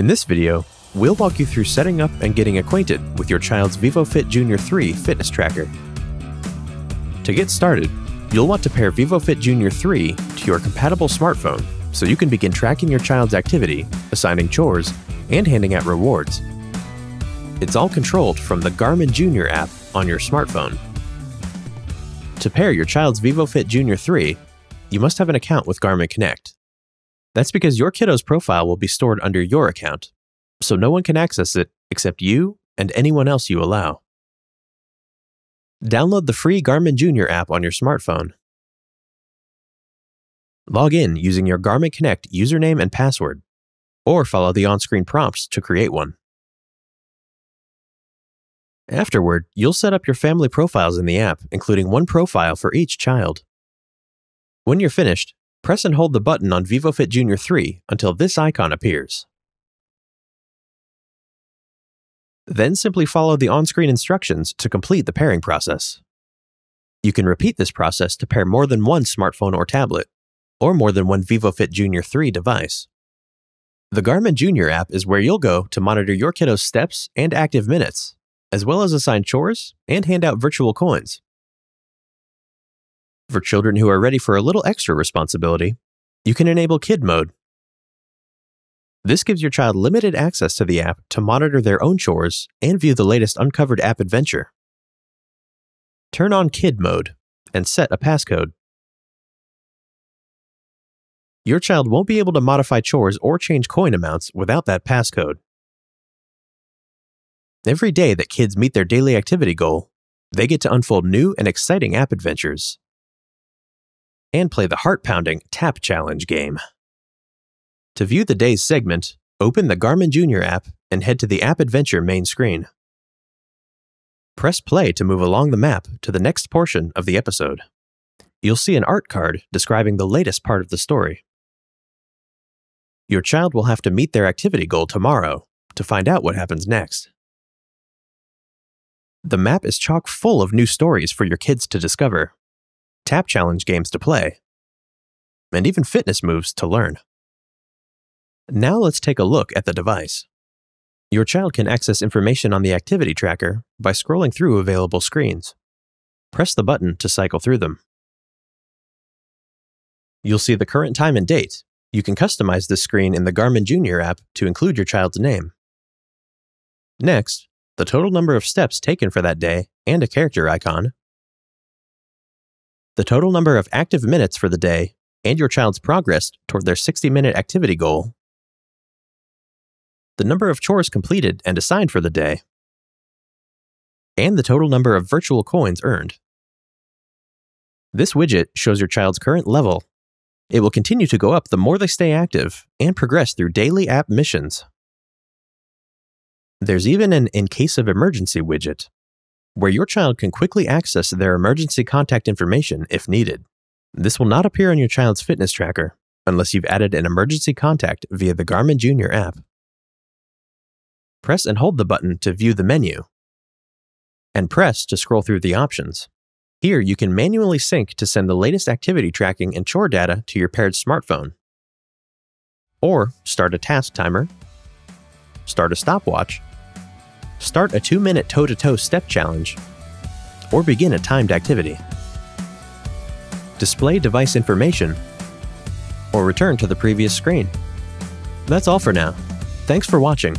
In this video, we'll walk you through setting up and getting acquainted with your child's VivoFit Junior 3 fitness tracker. To get started, you'll want to pair VivoFit Junior 3 to your compatible smartphone so you can begin tracking your child's activity, assigning chores, and handing out rewards. It's all controlled from the Garmin Junior app on your smartphone. To pair your child's VivoFit Junior 3, you must have an account with Garmin Connect. That's because your kiddo's profile will be stored under your account, so no one can access it except you and anyone else you allow. Download the free Garmin Junior app on your smartphone. Log in using your Garmin Connect username and password, or follow the on screen prompts to create one. Afterward, you'll set up your family profiles in the app, including one profile for each child. When you're finished, press and hold the button on VivoFit Junior 3 until this icon appears. Then simply follow the on-screen instructions to complete the pairing process. You can repeat this process to pair more than one smartphone or tablet, or more than one VivoFit Junior 3 device. The Garmin Junior app is where you'll go to monitor your kiddo's steps and active minutes, as well as assign chores and hand out virtual coins. For children who are ready for a little extra responsibility, you can enable Kid Mode. This gives your child limited access to the app to monitor their own chores and view the latest uncovered app adventure. Turn on Kid Mode and set a passcode. Your child won't be able to modify chores or change coin amounts without that passcode. Every day that kids meet their daily activity goal, they get to unfold new and exciting app adventures and play the heart pounding Tap Challenge game. To view the day's segment, open the Garmin Junior app and head to the App Adventure main screen. Press play to move along the map to the next portion of the episode. You'll see an art card describing the latest part of the story. Your child will have to meet their activity goal tomorrow to find out what happens next. The map is chock full of new stories for your kids to discover tap challenge games to play, and even fitness moves to learn. Now let's take a look at the device. Your child can access information on the activity tracker by scrolling through available screens. Press the button to cycle through them. You'll see the current time and date. You can customize this screen in the Garmin Junior app to include your child's name. Next, the total number of steps taken for that day and a character icon the total number of active minutes for the day, and your child's progress toward their 60 minute activity goal, the number of chores completed and assigned for the day, and the total number of virtual coins earned. This widget shows your child's current level. It will continue to go up the more they stay active and progress through daily app missions. There's even an in case of emergency widget where your child can quickly access their emergency contact information if needed. This will not appear on your child's fitness tracker unless you've added an emergency contact via the Garmin Junior app. Press and hold the button to view the menu, and press to scroll through the options. Here, you can manually sync to send the latest activity tracking and chore data to your paired smartphone. Or start a task timer, start a stopwatch, start a two minute toe to toe step challenge, or begin a timed activity. Display device information, or return to the previous screen. That's all for now. Thanks for watching.